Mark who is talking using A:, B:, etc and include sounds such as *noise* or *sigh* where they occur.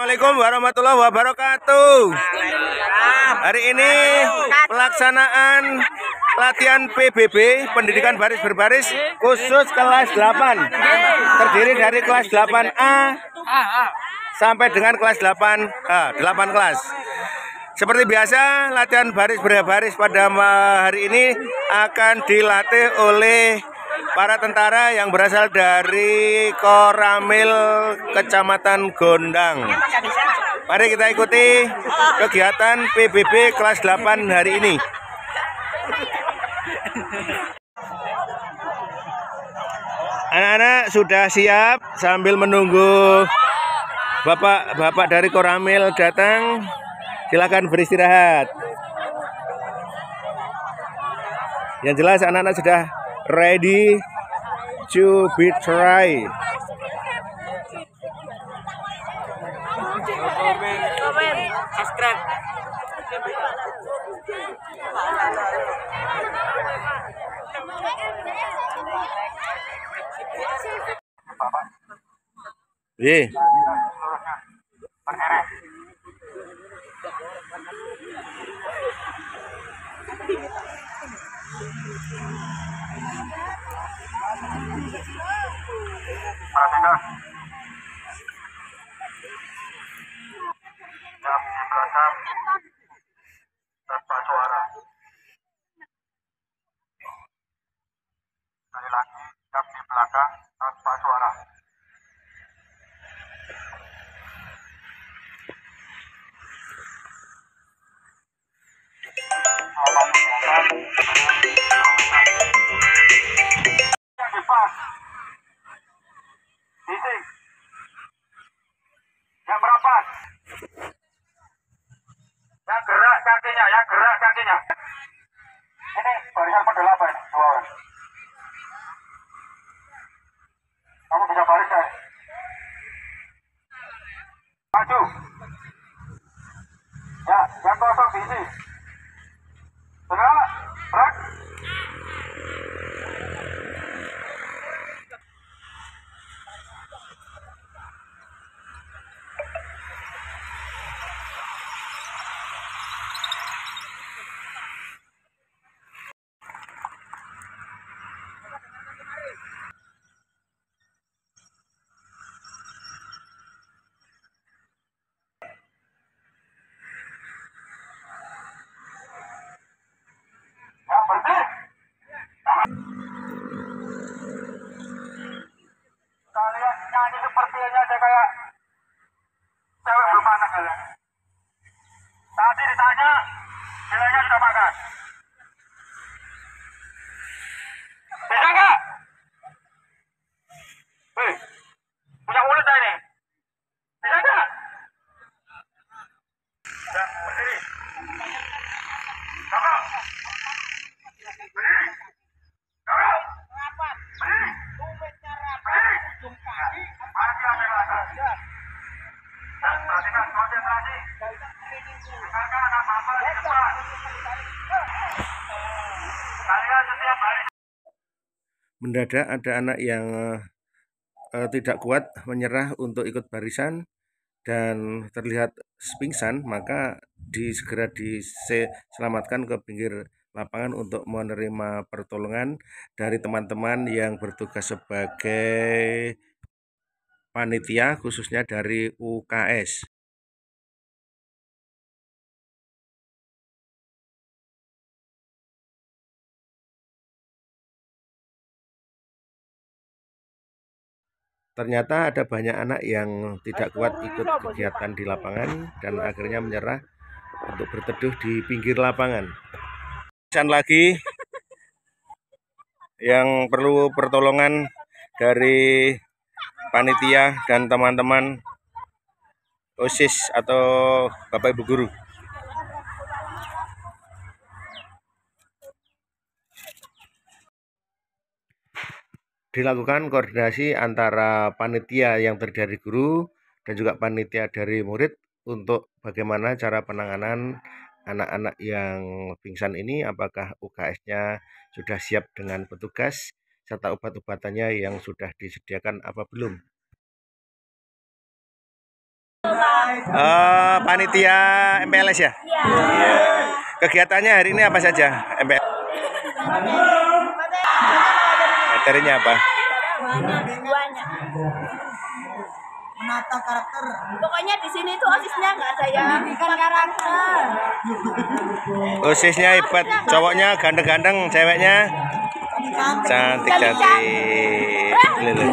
A: Assalamualaikum warahmatullahi wabarakatuh. Hari ini pelaksanaan latihan PBB pendidikan baris berbaris khusus kelas 8 terdiri dari kelas 8A sampai dengan kelas 8 ah, 8 kelas. Seperti biasa latihan baris berbaris pada hari ini akan dilatih oleh para tentara yang berasal dari Koramil Kecamatan Gondang. Mari kita ikuti kegiatan PBB kelas 8 hari ini. Anak-anak sudah siap sambil menunggu Bapak-bapak dari Koramil datang. Silakan beristirahat. Yang jelas anak-anak sudah ready to be try. Yeah.
B: Perhatikan. Jam di belakang tanpa suara. Sekali lagi, jam di belakang gerak kakinya. Ini barisan pendelapan ini, dua orang. Nilainya sudah makan. Bisa nggak? Hei, punya mulut ini. Bisa nggak? Ya, berdiri. Kakak. Berdiri. Dengarkan
A: mendadak ada anak yang eh, tidak kuat menyerah untuk ikut barisan dan terlihat pingsan maka disegera diselamatkan ke pinggir lapangan untuk menerima pertolongan dari teman-teman yang bertugas sebagai panitia khususnya dari UKS. Ternyata ada banyak anak yang tidak kuat ikut kegiatan di lapangan dan akhirnya menyerah untuk berteduh di pinggir lapangan. Dan lagi *laughs* yang perlu pertolongan dari panitia dan teman-teman OSIS atau Bapak Ibu guru. Dilakukan koordinasi antara panitia yang terdiri dari guru dan juga panitia dari murid untuk bagaimana cara penanganan anak-anak yang pingsan ini apakah UKS-nya sudah siap dengan petugas serta obat-obatannya yang sudah disediakan apa belum. Eh, panitia MPLS ya? Iya. Kegiatannya hari ini apa saja? MPLS. Materinya apa?
C: banyak. Banyak
D: menata karakter.
C: Pokoknya di sini tuh osisnya nggak ada yang bukan karakter.
A: Osisnya hebat, cowoknya ganteng-ganteng, ceweknya cantik-cantik. Lele.